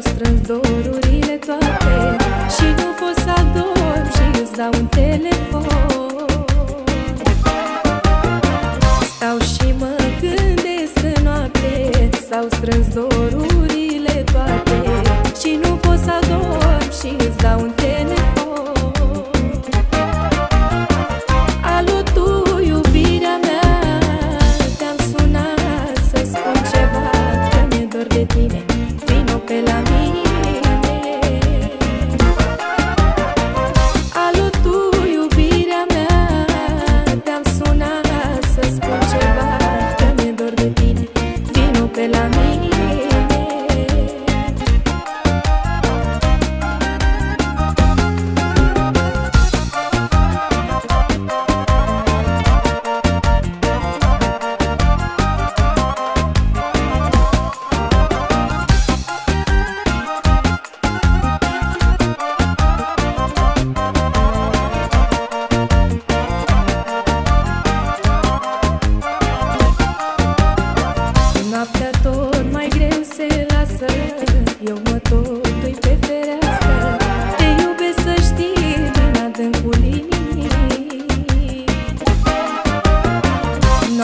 strâns dorurile toate. Și nu pot să adorm și îți dau un telefon. Stau și mă gândesc în noapte S-au strâns doruri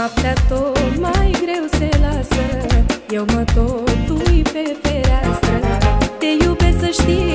Noaptea tot mai greu se lasă. Eu mă tot pe fereastră. Te iubesc să știi